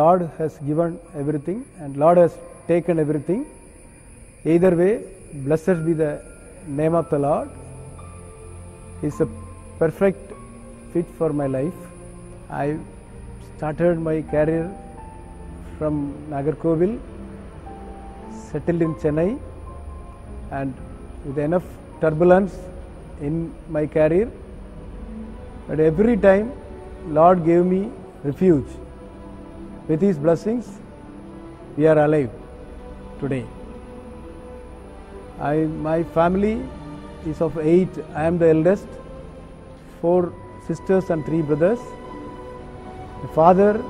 Lord has given everything and Lord has taken everything. Either way, blessed be the name of the Lord. Is a perfect fit for my life. I started my career from Nagarkovil, settled in Chennai, and with enough turbulence in my career. But every time, Lord gave me refuge. With His blessings, we are alive today. I, my family is of eight. I am the eldest. Four sisters and three brothers. The father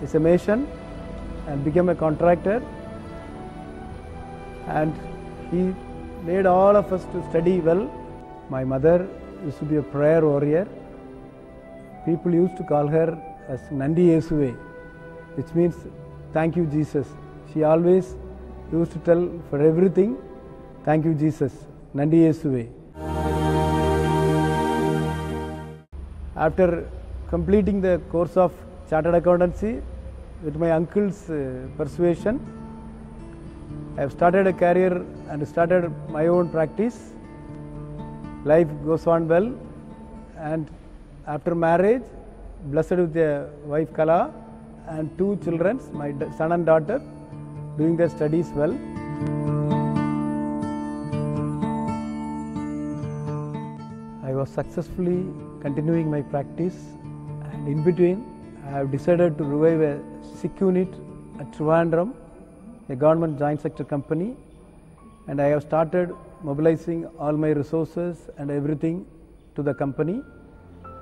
is a mason and became a contractor. And he made all of us to study well. My mother used to be a prayer warrior. People used to call her as Nandi Yesuve, which means thank you Jesus. She always used to tell for everything, thank you Jesus, Nandi Yesuve. After completing the course of chartered accountancy with my uncle's uh, persuasion, I have started a career and started my own practice. Life goes on well, and after marriage, blessed with a wife Kala and two children, my son and daughter, doing their studies well. I was successfully continuing my practice, and in between, I have decided to revive a sick unit at Trivandrum, a government joint sector company, and I have started mobilizing all my resources and everything to the company,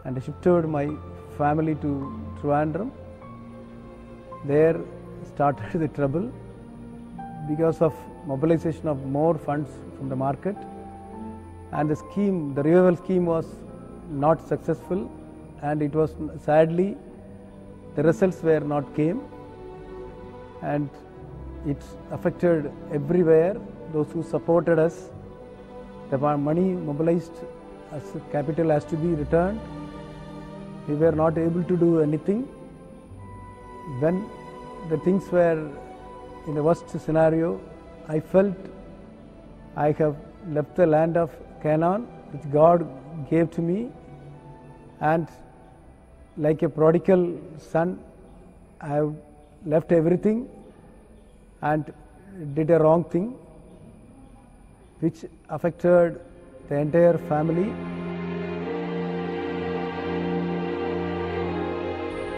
and I shifted my family to Trivandrum. There started the trouble because of mobilization of more funds from the market. And the scheme, the revival scheme was not successful. And it was sadly the results were not came. And it affected everywhere. Those who supported us the mo- money mobilized as capital has to be returned. We were not able to do anything when the things were in the worst scenario i felt i have left the land of canaan which god gave to me and like a prodigal son i have left everything and did a wrong thing which affected the entire family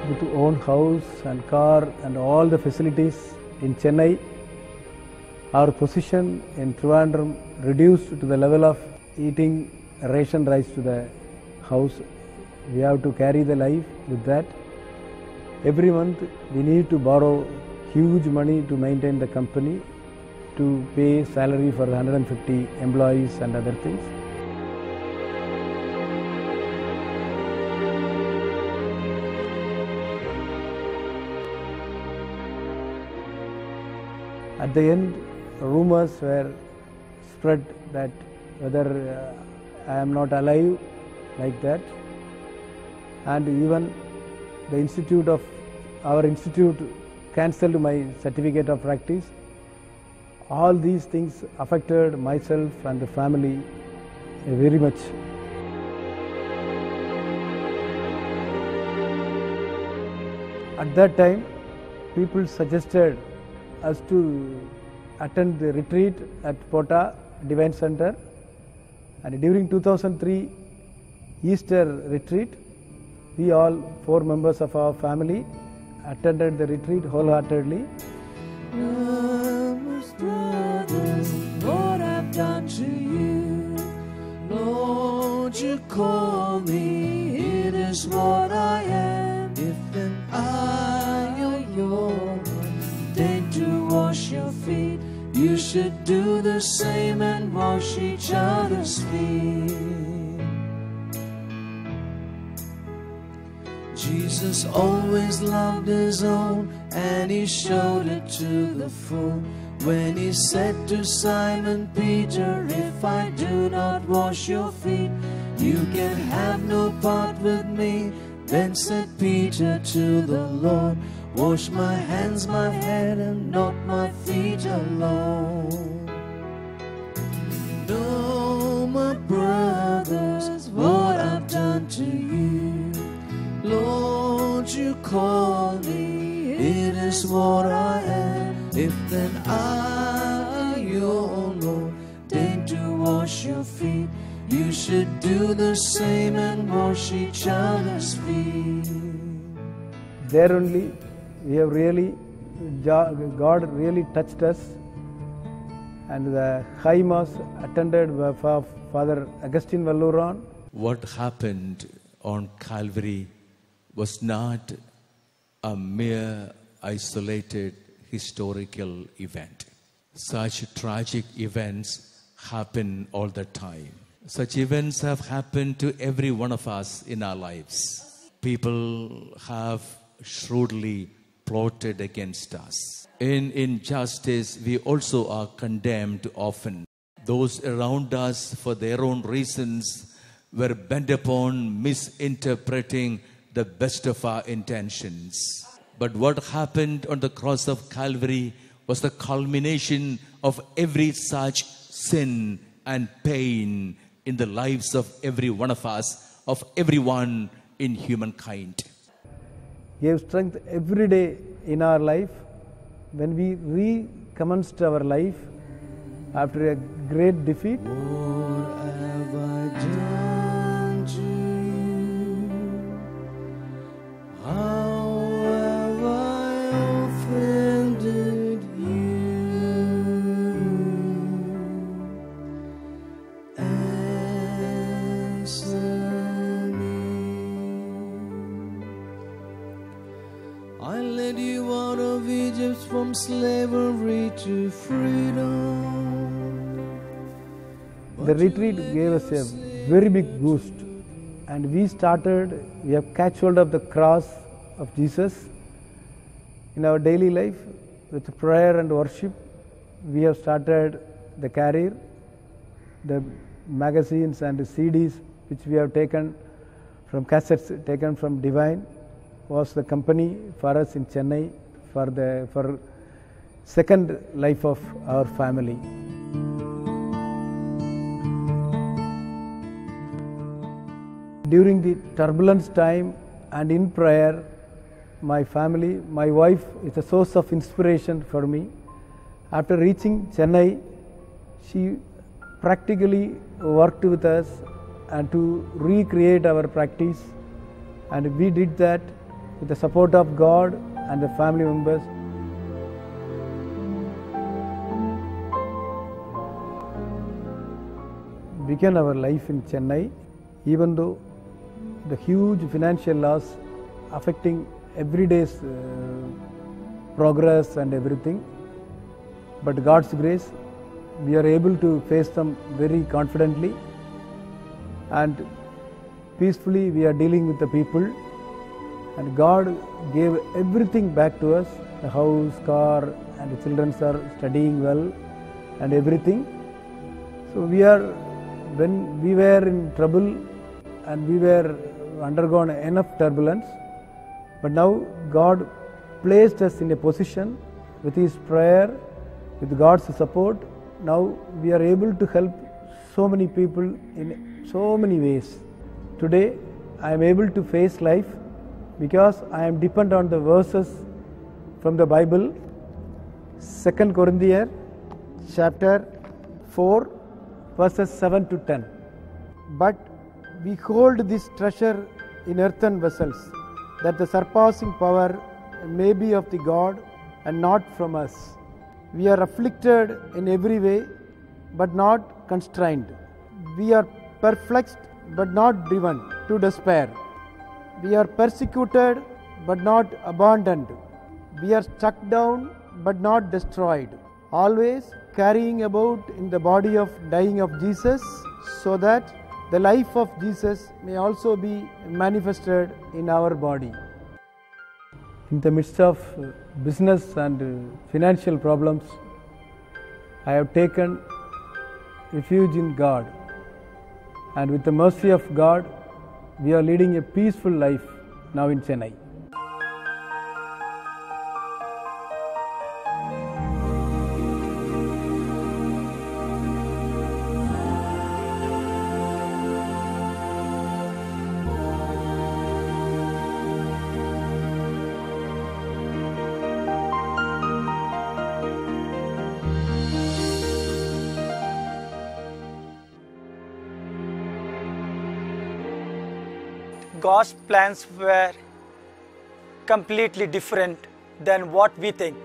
with own house and car and all the facilities in Chennai, our position in Trivandrum reduced to the level of eating ration rice to the house. We have to carry the life with that. Every month we need to borrow huge money to maintain the company, to pay salary for 150 employees and other things. At the end, rumors were spread that whether uh, I am not alive, like that, and even the institute of our institute cancelled my certificate of practice. All these things affected myself and the family very much. At that time, people suggested us to attend the retreat at Potta Divine Center. And during 2003 Easter retreat, we all four members of our family attended the retreat wholeheartedly. Loved his own, and he showed it to the full. When he said to Simon Peter, If I do not wash your feet, you can have no part with me. Then said Peter to the Lord, Wash my hands, my head, and not my feet alone. Is what I am. If then I, your Lord, deign to wash your feet, you should do the same and wash each other's feet. There only we have really, God really touched us. And the high mass attended by Father Augustine Vallooran. What happened on Calvary was not a mere isolated historical event. Such tragic events happen all the time. Such events have happened to every one of us in our lives. People have shrewdly plotted against us. In injustice, we also are condemned often. Those around us, for their own reasons, were bent upon misinterpreting the best of our intentions. But what happened on the cross of Calvary was the culmination of every such sin and pain in the lives of every one of us, of everyone in humankind. gave strength every day in our life when we recommenced our life after a great defeat. Slavery to freedom. The retreat gave us a very big boost, and we started, we have catch hold of the cross of Jesus in our daily life with prayer and worship. We have started the career, the magazines and the CDs which we have taken from cassettes taken from Divine was the company for us in Chennai for the for second life of our family. During the turbulence time and in prayer, my family, my wife is a source of inspiration for me. After reaching Chennai, she practically worked with us and to recreate our practice and we did that with the support of God and the family members. Began our life in Chennai, even though the huge financial loss affecting everyday's uh, progress and everything. But God's grace, we are able to face them very confidently and peacefully we are dealing with the people and God gave everything back to us the house, car, and the children are studying well and everything. So we are, when we were in trouble and we were undergone enough turbulence, but now God placed us in a position with His prayer, with God's support. Now we are able to help so many people in so many ways. Today I am able to face life because I am dependent on the verses from the Bible. Second Corinthians chapter 4 verses 7 to 10. But we hold this treasure in earthen vessels, that the surpassing power may be of the God and not from us. We are afflicted in every way, but not constrained. We are perplexed, but not driven to despair. We are persecuted, but not abandoned. We are struck down, but not destroyed. Always carrying about in the body of dying of Jesus, so that the life of Jesus may also be manifested in our body. In the midst of uh, business and uh, financial problems, I have taken refuge in God. And with the mercy of God, we are leading a peaceful life now in Chennai. Plans were completely different than what we think.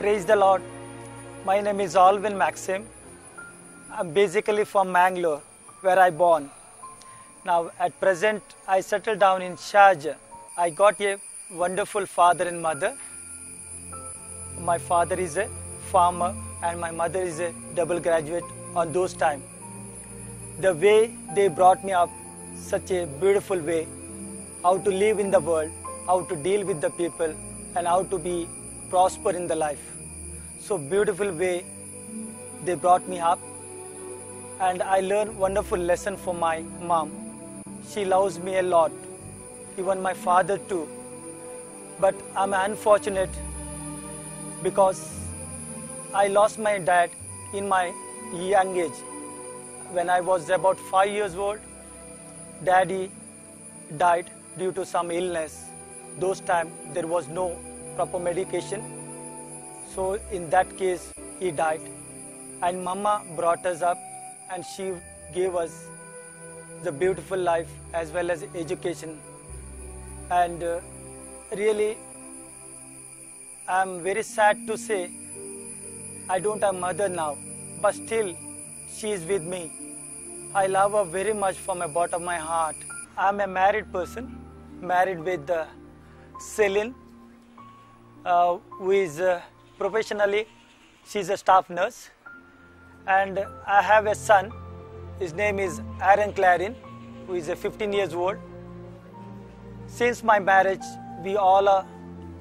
Praise the Lord. My name is Alwyn Maxim. I'm basically from Mangalore, where I born. Now, at present, I settled down in Sharjah. I got a wonderful father and mother. My father is a farmer, and my mother is a double graduate on those time. The way they brought me up, such a beautiful way, how to live in the world, how to deal with the people, and how to be prosper in the life. So beautiful way they brought me up and I learned wonderful lesson from my mom. She loves me a lot, even my father too. But I'm unfortunate because I lost my dad in my young age. When I was about five years old, daddy died due to some illness. Those time there was no proper medication. So in that case, he died. And mama brought us up and she gave us the beautiful life as well as education. And uh, really, I'm very sad to say I don't have mother now, but still she is with me. I love her very much from the bottom of my heart. I'm a married person, married with uh, Celine, uh, who is uh, professionally, she's a staff nurse. And I have a son, his name is Aaron Clarin, who is a 15 years old. Since my marriage, we all are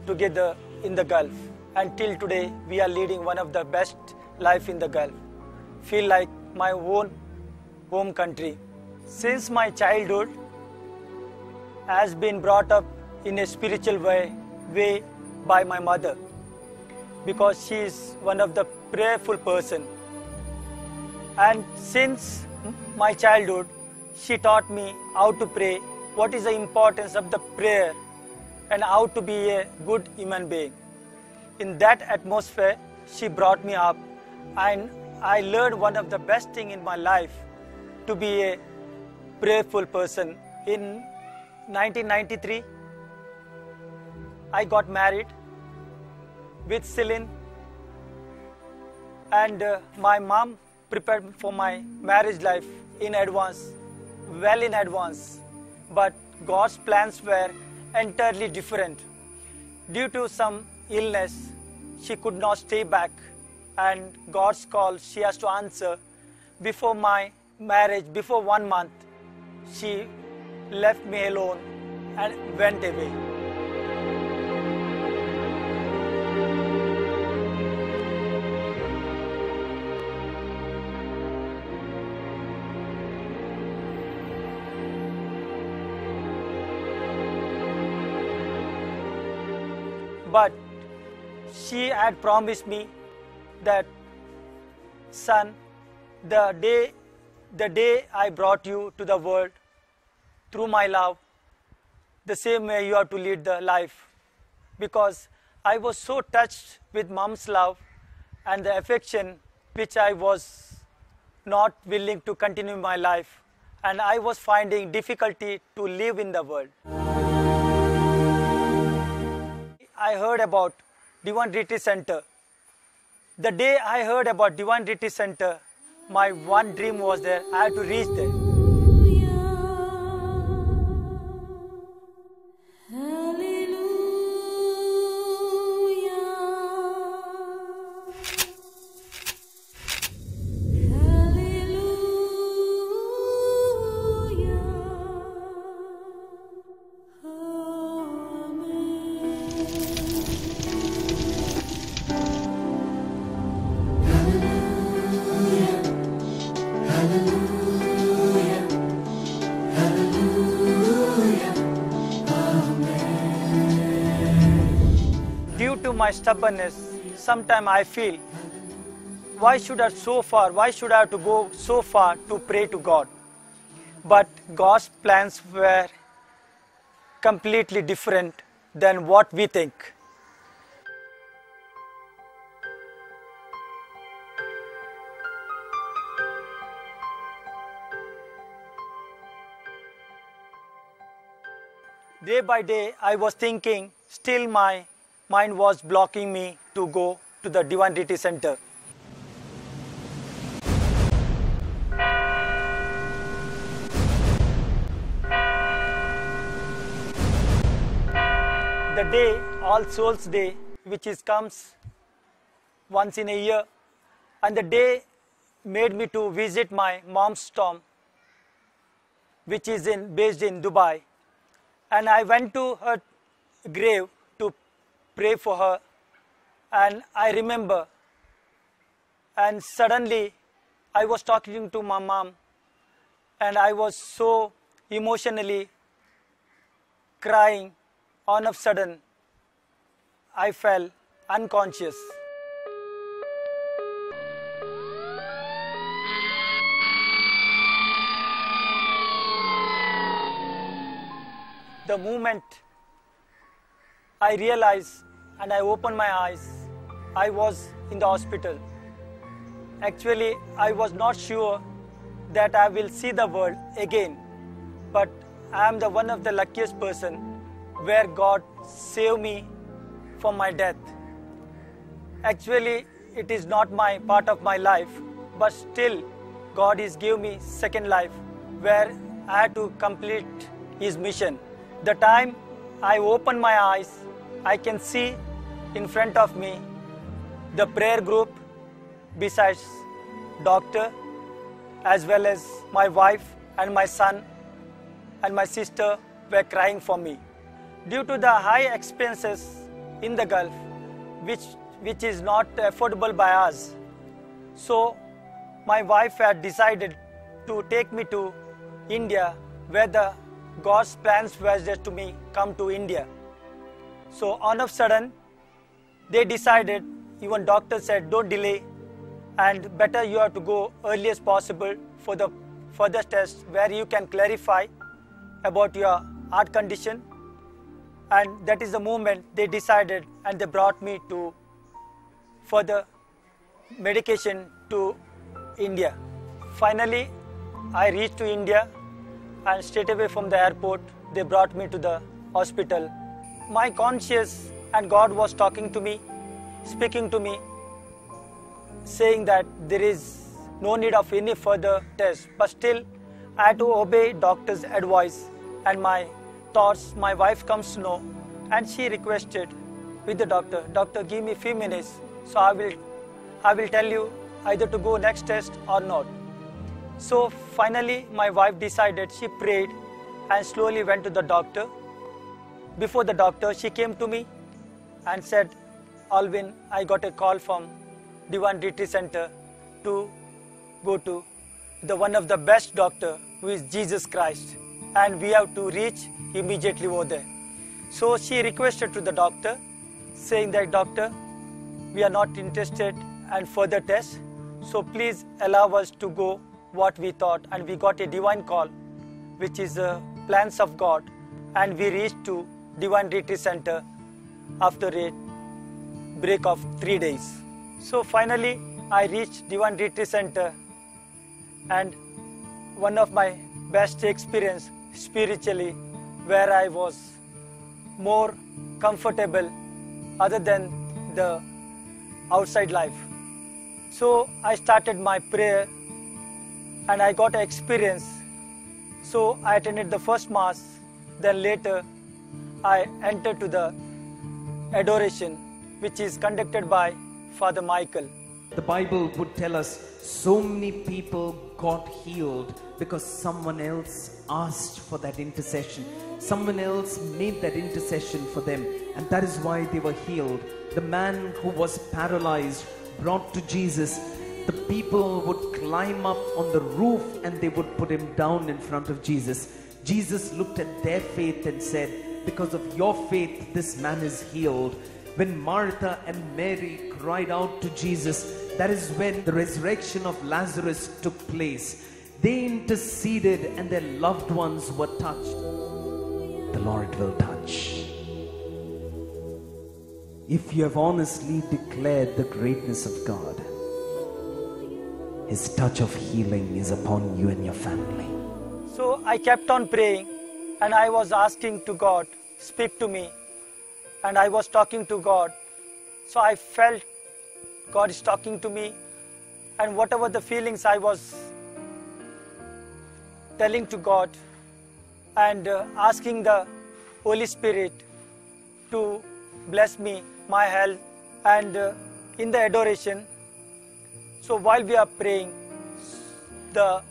together in the Gulf. Until today, we are leading one of the best life in the Gulf. Feel like my own home country. Since my childhood, has been brought up in a spiritual way, way by my mother because she is one of the prayerful person and since my childhood she taught me how to pray what is the importance of the prayer and how to be a good human being in that atmosphere she brought me up and i learned one of the best thing in my life to be a prayerful person in 1993 i got married with Celine and uh, my mom prepared for my marriage life in advance, well in advance. But God's plans were entirely different. Due to some illness, she could not stay back, and God's call she has to answer. Before my marriage, before one month, she left me alone and went away. but she had promised me that son the day the day i brought you to the world through my love the same way you have to lead the life. Because i was so touched with mom's love and the affection which i was not willing to continue my life. And i was finding difficulty to live in the world. I heard about Divine Retreat Center. The day I heard about Divine Retreat Center, my one dream was there. I had to reach there. my stubbornness, sometimes I feel, why should I so far, why should I have to go so far to pray to God? But God's plans were completely different than what we think. Day by day, I was thinking, still my mind was blocking me to go to the Divine Retreat Center. The day, All Souls Day, which is comes once in a year, and the day made me to visit my mom's tomb, which is in, based in Dubai. And I went to her grave pray for her, and I remember. And suddenly, I was talking to my mom, and I was so emotionally crying. on of a sudden, I fell unconscious. The moment I realized and I opened my eyes, I was in the hospital. Actually, I was not sure that I will see the world again, but I am the one of the luckiest person where God saved me from my death. Actually, it is not my part of my life, but still, God is give me second life where I had to complete His mission. The time I open my eyes, I can see in front of me the prayer group besides doctor as well as my wife and my son and my sister were crying for me. Due to the high expenses in the gulf which which is not affordable by us so my wife had decided to take me to india where the god's plans was just to me come to india. So all of sudden they decided even doctor said don't delay and better you have to go early as possible for the further test where you can clarify about your heart condition. And that is the moment they decided and they brought me to further medication to india. Finally i reached to india and straight away from the airport they brought me to the hospital. My conscience and god was talking to me speaking to me saying that there is no need of any further test. But still i had to obey doctor's advice. And my thoughts my wife comes to know. And she requested with the doctor doctor give me a few minutes. So i will i will tell you either to go next test or not. So finally my wife decided she prayed and slowly went to the doctor. Before the doctor she came to me and said alwyn i got a call from Divine Retreat Center to go to the one of the best doctor who is Jesus Christ and we have to reach immediately over there. So she requested to the doctor saying that doctor we are not interested and further tests so please allow us to go what we thought and we got a divine call which is the plans of God and we reached to Divine Retreat Center after a break of three days. So finally, I reached Divine Retreat Center, and one of my best experience spiritually, where I was more comfortable other than the outside life. So I started my prayer, and I got experience. So I attended the first mass. Then later, I entered to the adoration, which is conducted by Father Michael. The Bible would tell us so many people got healed because someone else asked for that intercession. Someone else made that intercession for them, and that is why they were healed. The man who was paralyzed brought to Jesus. The people would climb up on the roof and they would put him down in front of Jesus. Jesus looked at their faith and said, Because of your faith, this man is healed. When Martha and Mary cried out to Jesus, that is when the resurrection of Lazarus took place. They interceded and their loved ones were touched. The Lord will touch. If you have honestly declared the greatness of God, His touch of healing is upon you and your family. So I kept on praying and I was asking to God speak to me and I was talking to God. So I felt God is talking to me and whatever the feelings I was telling to God and uh, asking the Holy Spirit to bless me, my health, and uh, in the adoration. So while we are praying, the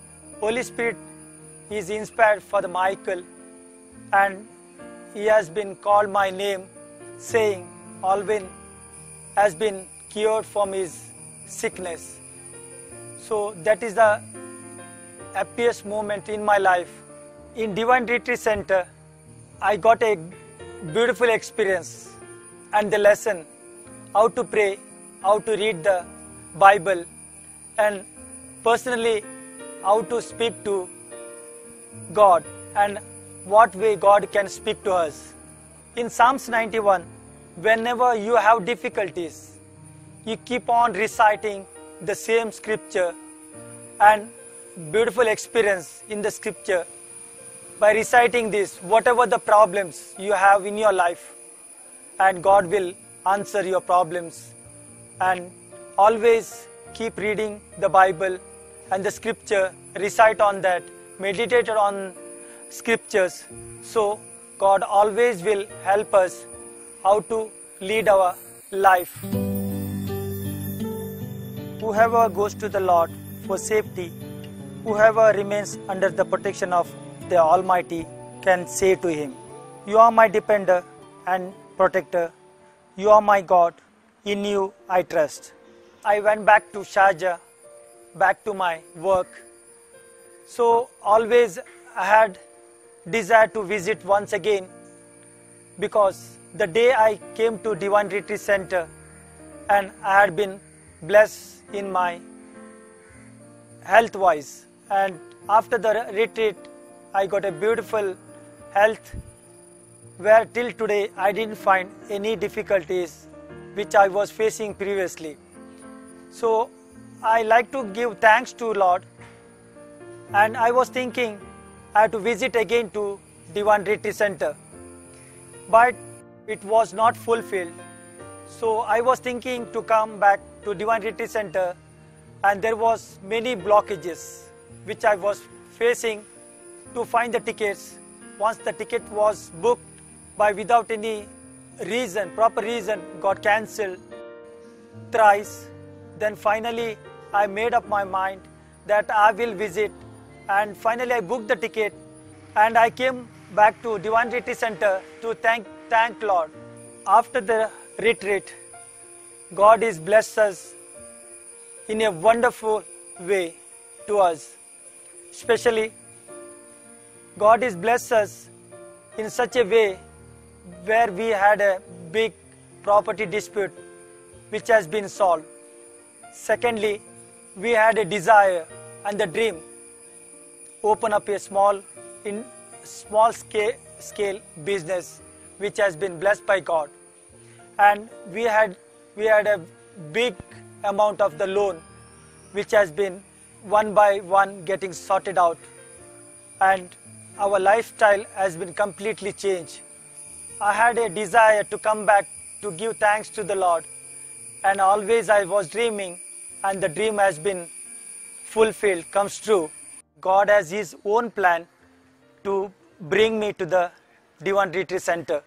Holy Spirit is inspired for the Michael, and he has been called my name, saying, Alwyn has been cured from his sickness. So that is the happiest moment in my life. In Divine Retreat Center, I got a beautiful experience and the lesson how to pray, how to read the Bible, and personally how to speak to God and what way God can speak to us. In Psalms 91, whenever you have difficulties, you keep on reciting the same scripture and beautiful experience in the scripture by reciting this whatever the problems you have in your life and god will answer your problems and always keep reading the bible and the scripture recite on that meditate on scriptures so god always will help us how to lead our life whoever goes to the lord for safety Whoever remains under the protection of the Almighty can say to him, You are my depender and protector. You are my God. In you I trust. I went back to Sharjah, back to my work. So always I had desire to visit once again. Because the day I came to Divine Retreat Center and I had been blessed in my health wise and after the retreat i got a beautiful health where till today i didn't find any difficulties which i was facing previously. So i like to give thanks to lord. And i was thinking i had to visit again to divine retreat center but it was not fulfilled so i was thinking to come back to divine retreat center and there was many blockages which I was facing to find the tickets. Once the ticket was booked by without any reason, proper reason, got cancelled thrice. Then finally, I made up my mind that I will visit, and finally I booked the ticket, and I came back to Divine Retreat Center to thank thank Lord. After the retreat, God is blessed us in a wonderful way to us. Especially, God is blessed us in such a way where we had a big property dispute which has been solved. Secondly, we had a desire and the dream open up a small in small scale, scale business which has been blessed by God and we had we had a big amount of the loan which has been one by one getting sorted out and our lifestyle has been completely changed. I had a desire to come back to give thanks to the Lord and always I was dreaming and the dream has been fulfilled, comes true. God has His own plan to bring me to the Divine Retreat Center.